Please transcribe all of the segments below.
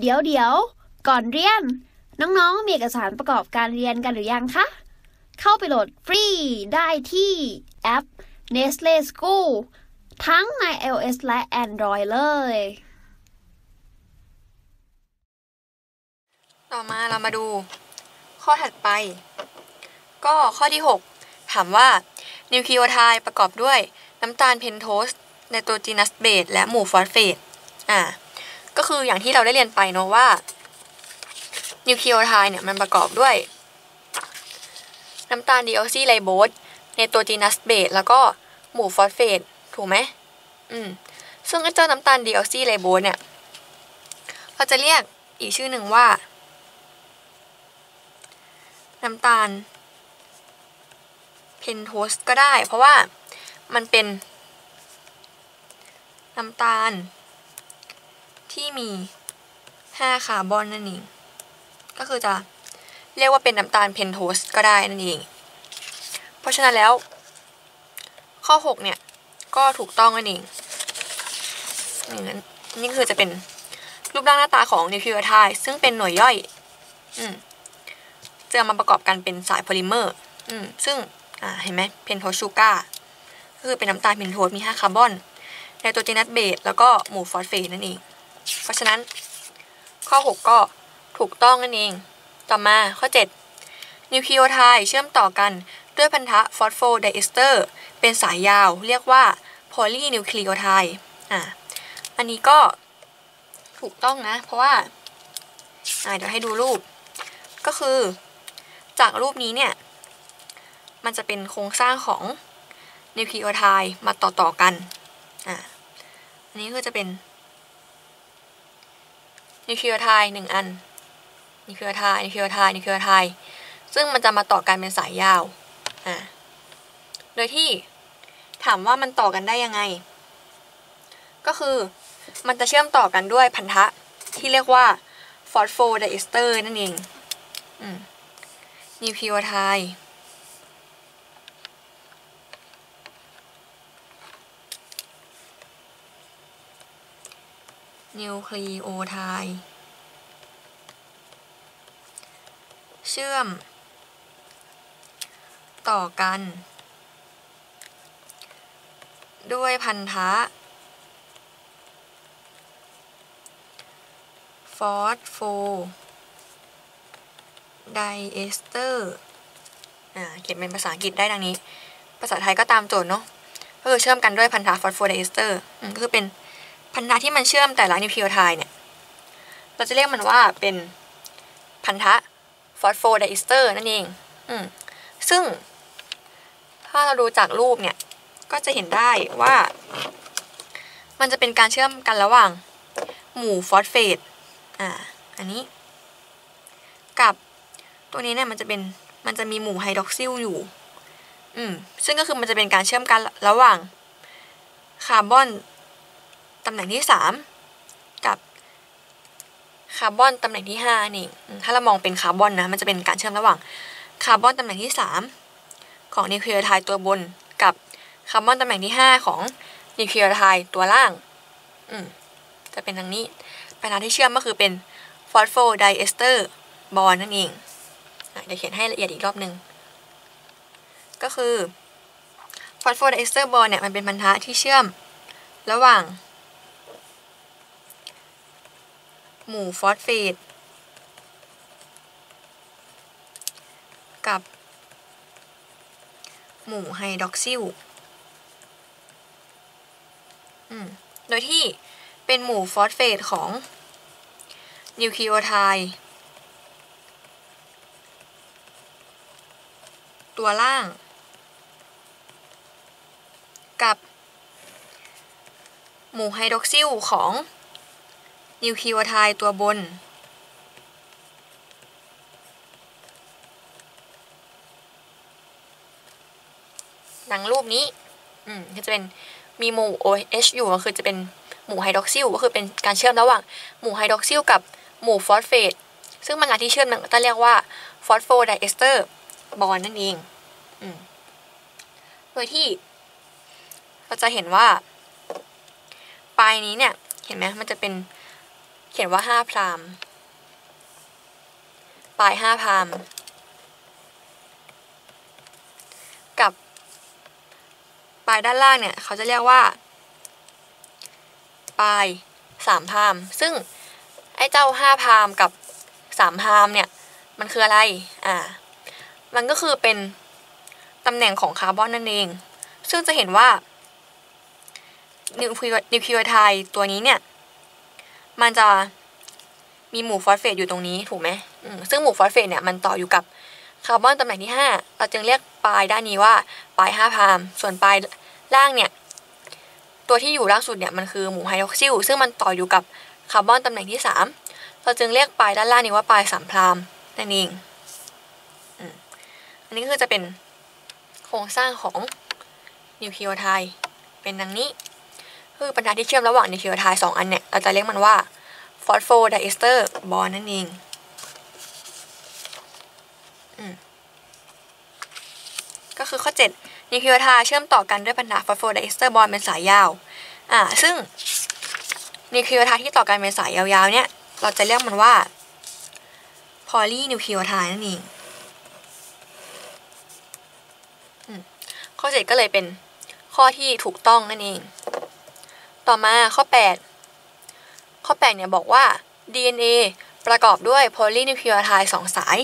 เดี๋ยวเดี๋ยวก่อนเรียน น้องๆมีเอกสารประกอบการเรียนกันหรือยังคะ เข้าไปโหลดฟรีได้ที่แอป Nestle School ทั้งใน iOS และ Android เลย ต่อมาเรามาดู ข้อถัดไป ก็ข้อที่ 6 ถามว่า นิวคลีโอไทด์ประกอบด้วยน้ำตาลเพนโทสnitrogenous base และหมู่ฟอสเฟตอ่า คืออย่างที่เราได้เรียนไปเนาะว่านิวคลีโอไทด์เนี่ยมันประกอบด้วย น้ำตาลดีออกซิไรโบส nitrogenous base แล้วก็หมู่ฟอสเฟตถูกไหมอืมซึ่งเจ้าน้ำตาลดีออกซิไรโบสเนี่ยเขาจะเรียกอีกชื่อหนึ่งว่า น้ำตาลเพนโทสก็ได้ เพราะว่ามันเป็นน้ำตาล ที่มี 5 คาร์บอนนั่นเอง ก็คือจะเรียกว่าเป็นน้ำตาลเพนโทสก็ได้นั่นเอง เพราะฉะนั้นแล้ว ข้อ 6 เนี่ย ก็ถูกต้องนั่นเองนี่นั้นนี่คือจะเป็นรูปร่างหน้าตาของนิวคลีโอไทด์ซึ่งเป็นหน่วยย่อย อืมจะมาประกอบกันเป็นสายโพลิเมอร์ อืมซึ่งอ่าเห็นไหม pentose sugar ก็คือเป็นน้ำตาลเพนโทสมี 5 คาร์บอน nitrogenous base แล้วก็หมู่ฟอสเฟตนั่นเอง เพราะฉะนั้นข้อ 6 ก็ถูกต้องนั่นเอง ต่อมาข้อ 7 นิวคลีโอไทด์เชื่อมต่อกันด้วยพันธะฟอสโฟไดเอสเตอร์เป็นสายยาว เรียกว่าโพลีนิวคลีโอไทด์อ่าอันนี้ก็ถูกต้องนะ เพราะว่าอ่าเดี๋ยวให้ดูรูป ก็คือ จากรูปนี้เนี่ย มันจะเป็นโครงสร้างของนิวคลีโอไทด์มาต่อๆกันอ่าอันนี้ก็จะเป็น นิวคลีโอไทด์หนึ่งอันนิวคลีโอไทด์นิวคลีโอไทด์นิวคลีโอไทด์ซึ่งมันจะมาต่อกันเป็นสายยาวอ่าโดยที่ถามว่ามันต่อกันได้ยังไง ก็คือมันจะเชื่อมต่อกันด้วยพันธะที่เรียกว่าฟอสโฟไดเอสเตอร์นั่นเองอืมนิวคลีโอไทด์ นิวคลีโอไทด์เชื่อม ต่อกัน ด้วยพันธะฟอสโฟไดเอสเตอร์อ่าเขียนเป็นภาษาอังกฤษได้ดังนี้ ภาษาไทยก็ตามโจทย์เนาะก็คือเชื่อมกันด้วยพันธะฟอสโฟไดเอสเตอร์ก็คือเป็น พันธะที่มันเชื่อมแต่ละนิวคลีโอไทด์เนี่ย เราจะเรียกมันว่าเป็นพันธะฟอสโฟไดเอสเตอร์นั่นเอง อืม ซึ่ง ถ้าเราดูจากรูปเนี่ย ก็จะเห็นได้ว่า มันจะเป็นการเชื่อมกันระหว่าง หมู่ฟอสเฟต อ่า อันนี้ กับตัวนี้เนี่ยมันจะเป็น มันจะมีหมู่ไฮดรอกซิลอยู่ อืม ซึ่งก็คือมันจะเป็นการเชื่อมกันระหว่างคาร์บอน ตำแหน่งที่ 3 กับคาร์บอนตำแหน่งที่5นี่ถ้าเรามองเป็นคาร์บอนนะมันจะเป็นการเชื่อมระหว่างคาร์บอนตำแหน่งที่ 3 ของนิวคลีโอไทด์ตัวบนกับคาร์บอนตำแหน่งที่ 5 ของนิวคลีโอไทด์ตัวล่างอืมจะเป็นทางนี้พันธะที่เชื่อมก็คือเป็น phosphodiester bond นั่นเองเดี๋ยวเขียนให้ละเอียดอีกรอบหนึ่งก็คือ phosphodiester bond เนี่ยมันเป็นพันธะที่เชื่อมระหว่าง หมู่ฟอสเฟตกับ หมู่ไฮดรอกซิลอืมโดยที่เป็นหมู่ฟอสเฟตของนิวคลีโอไทด์ตัวล่าง กับ หมู่ไฮดรอกซิลของ นิวคลีโอไทด์ตัวบนดังรูปนี้ อืมก็จะเป็นมีหมู่ OH อยู่ก็คือจะเป็นหมู่ไฮดรอกซิลก็คือเป็นการเชื่อมระหว่างหมู่ไฮดรอกซิลกับหมู่ฟอสเฟตซึ่งพันธะที่เชื่อมนั้นจะเรียกว่า phosphodiester bond นั่นเองอืมโดยที่ เราจะเห็นว่า ปลายนี้เนี่ย เห็นไหมมันจะเป็น ขียนว่าห้าพรามปลายห้าพรามกับปลายด้านล่างเนี่ย เขาจะเรียกว่า ปลายสามพรามซึ่งไอ้เจ้าห้าพรามกับสามพรามเนี่ย มันคืออะไร อ่า มันก็คือเป็นตำแหน่งของคาร์บอนนั่นเอง ซึ่งจะเห็นว่านิวคลีนิวคลีโอไทด์ตัวนี้เนี่ย มันจะมีหมู่ฟอสเฟตอยู่ตรงนี้ถูกไหมซึ่งหมู่ฟอสเฟตเนี่ยมันต่ออยู่กับคาร์บอนตำแหน่งที่ 5 เราจึงเรียกปลายด้านนี้ว่าปลาย5 prime ส่วนปลายล่างเนี่ย ตัวที่อยู่ล่างสุดเนี่ยมันคือหมู่ไฮดรอกซิล ซึ่งมันต่ออยู่กับคาร์บอนตำแหน่งที่ 3 เราจึงเรียกปลายด้านล่างนี้ว่าปลายสาม prime นั่นเองอันนี้ก็คือจะเป็นโครงสร้างของนิวคลีโอไทด์เป็นดังนี้ คือพันธะที่เชื่อมระหว่างนิวคลีโอไทด์สองอันเนี่ย เราจะเรียกมันว่า phosphodiester bond นั่นเองอืมก็คือข้อ 7 นิวคลีโอไทด์เชื่อมต่อกันด้วยพันธะ phosphodiester bond เป็นสายยาว อ่า ซึ่งนิวคลีโอไทด์ที่ต่อกันเป็นสายยาวๆเนี่ย เราจะเรียกมันว่าพอลีนิวคลีโอไทด์นั่นเองอืมข้อ 7 ก็เลยเป็นข้อที่ถูกต้องนั่นเอง ต่อมาข้อ 8 ข้อ8เนี่ยบอกว่า DNA ประกอบด้วยโพลีนิวคลีโอไทด์สองสาย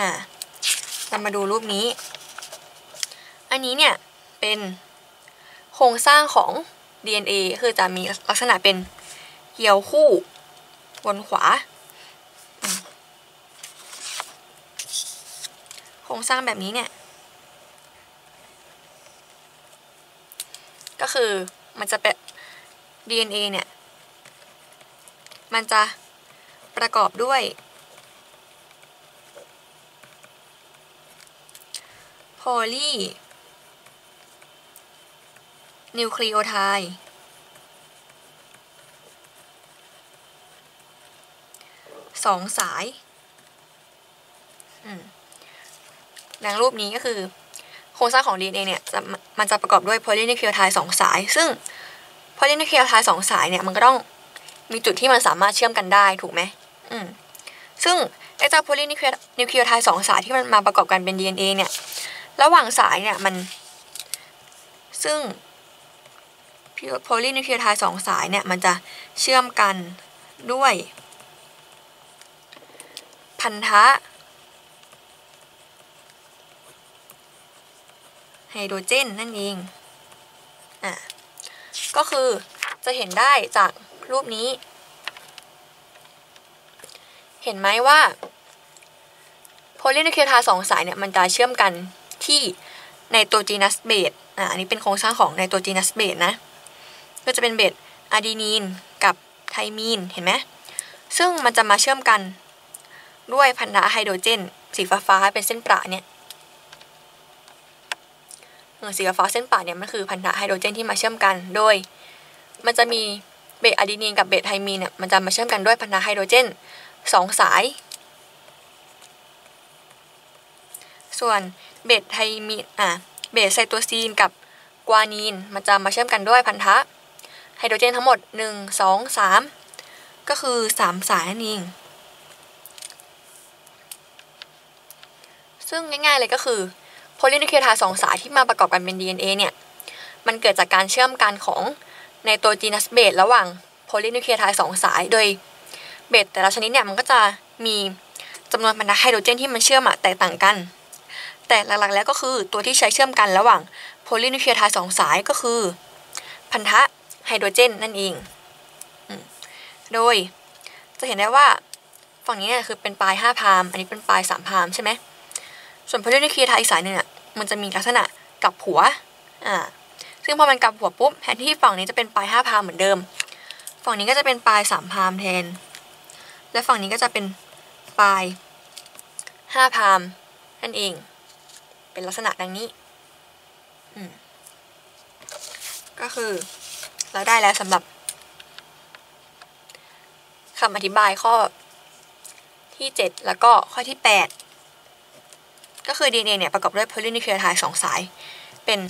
อ่าเรามาดูรูปนี้ อันนี้เนี่ย เป็นโครงสร้างของ DNA คือจะมีลักษณะเป็นเกี่ยวคู่บนขวา โครงสร้างแบบนี้เนี่ย ก็คือมันจะเป็น DNA เนี่ย มันจะประกอบด้วยโพลีนิวคลีโอไทด์สองสายอืมดังรูปนี้ก็คือ โครงสร้างของ DNA เนี่ยจะมันจะประกอบด้วยโพลีนิวคลีโอไทด์สองสาย ซึ่ง โพลีนิวคลีโอไทด์สองสายเนี่ยมันก็ต้องมีจุดที่มันสามารถเชื่อมกันได้ถูกไหมอืมซึ่งไอ้เจ้าโพลีนิวคลีโอไทด์สองสายที่มันมาประกอบกันเป็น DNA เนี่ยระหว่างสายเนี่ยมัน ซึ่งโพลีนิวคลีโอไทสองสายเนี่ยมันจะเชื่อมกันด้วย พันธะไฮโดรเจนนั่นเอง อะ ก็คือจะเห็นได้จากรูปนี้ เห็นไหมว่าโพลีนิวคลีโอไทด์สองสายเนี่ยมันจะเชื่อมกันที่ในตัวจีนัสเบสอะอันนี้เป็นโครงสร้างของในตัวจีนัสเบสนะ ก็จะเป็นเบสอะดีนีนกับไทมีน เห็นไหมซึ่งมันจะมาเชื่อมกันด้วยพันธะไฮโดรเจน สีฟ้าๆเป็นเส้นประเนี่ย สีฟ้าเส้นป่าเนี่ยมันคือพันธะไฮโดรเจนที่มาเชื่อมกัน โดย มันจะมีเบสอะดีนีนกับเบสไทมีนเนี่ยมันจะมาเชื่อมกันด้วยพันธะไฮโดรเจนสองสาย ส่วนเบสไทมีนอะเบสไซโตซีนกับกวานีนมันจะมาเชื่อมกันด้วยพันธะไฮโดรเจนทั้งหมด 1 2 3 ก็คือ 3 สายนั่นเอง ซึ่งง่ายๆเลยก็คือ โพลีนิวคลีโอไทด์สองสายที่มาประกอบกันเป็น DNA เนี่ย มันเกิดจากการเชื่อมกันของ nitrogenous base ระหว่างโพลีนิวคลีโอไทด์สองสาย โดยเบสแต่ละชนิดเนี่ยมันก็จะมีจำนวนพันธะไฮโดรเจนที่มันเชื่อมแตกต่างกัน แต่หลักๆแล้วก็คือตัวที่ใช้เชื่อมกันระหว่างโพลีนิวคลีโอไทด์สองสายก็คือ พันธะไฮโดรเจนนั่นเอง โดยจะเห็นได้ว่าฝั่งนี้เนี่ยคือเป็นปลาย5 prime อันนี้เป็นปลาย3 prime ใช่ไหม ส่วนโพลีนิวคลีโอไทด์อีกสายหนึ่งอะ มันจะมีลักษณะกลับหัวอ่าซึ่งพอมันกลับหัวปุ๊บแทนที่ฝั่งนี้จะเป็นปลาย5พามเหมือนเดิม ฝั่งนี้ก็จะเป็นปลาย3พามแทน และฝั่งนี้ก็จะเป็นปลาย5พามนั่นเอง เป็นลักษณะดังนี้อืมก็คือเราได้แล้วสำหรับคำอธิบายข้อที่ 7 แล้วก็ข้อที่ 8 ก็คือ DNA เนี่ยประกอบด้วยโพลีนิวคลีโอไทด์สองสาย เป็น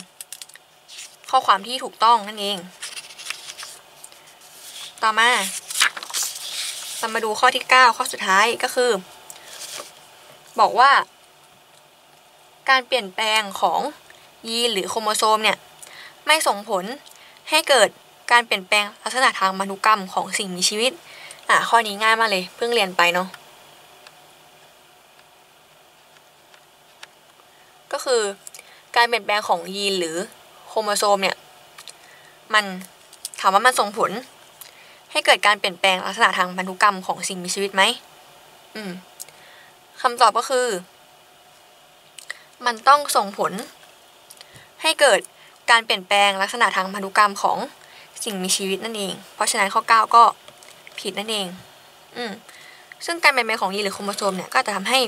ข้อความที่ถูกต้องนั่นเอง ต่อมาเรามาดูข้อที่ 9 ข้อสุดท้ายก็คือ บอกว่า การเปลี่ยนแปลงของยีนหรือโครโมโซมเนี่ย ไม่ส่งผลให้เกิดการเปลี่ยนแปลงลักษณะทางพันธุกรรมของสิ่งมีชีวิต อะ ข้อนี้ง่ายมากเลย เพิ่งเรียนไปเนาะ คือการเปลี่ยนแปลงของยีนหรือโครโมโซมเนี่ย มันถามว่ามันส่งผล ให้เกิดการเปลี่ยนแปลงลักษณะทางพันธุกรรมของสิ่งมีชีวิตไหมอืมคำตอบก็คือ มันต้องส่งผล ให้เกิดการเปลี่ยนแปลงลักษณะทางพันธุกรรมของสิ่งมีชีวิตนั่นเอง เพราะฉะนั้นข้อ 9 ก็ผิดนั่นเอง อืมซึ่งการเปลี่ยนแปลงของยีนหรือโครโมโซมเนี่ยก็จะทำให้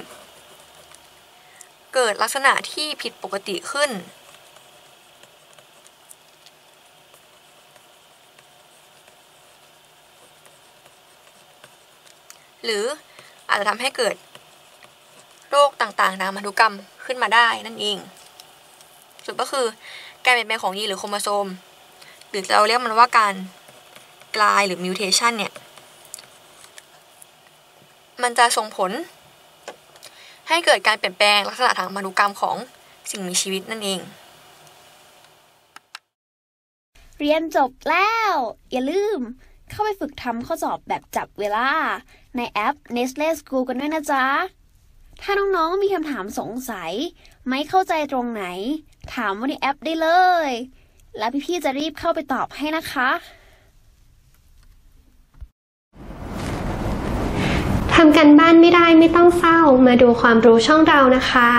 เกิดลักษณะที่ผิดปกติขึ้น หรืออาจจะทำให้เกิดโรคต่างๆทางพันธุกรรมขึ้นมาได้นั่นเอง สุดก็คือการเปลี่ยนแปลงของยีนหรือโครโมโซม หรือเราเรียกมันว่าการกลายหรือมิวเทชันเนี่ย มันจะส่งผล ให้เกิดการเปลี่ยนแปลงลักษณะทางพันธุกรรมของสิ่งมีชีวิตนั่นเอง เรียนจบแล้ว อย่าลืมเข้าไปฝึกทำข้อสอบแบบจับเวลา ในแอป Nestle School กันด้วยนะจ๊ะ ถ้าน้องๆมีคำถามสงสัย ไม่เข้าใจตรงไหน ถามว่าในแอปได้เลย แล้วพี่ๆจะรีบเข้าไปตอบให้นะคะ ทำกันบ้านไม่ได้ไม่ต้องเศร้ามาดูความรู้ช่องเรานะคะ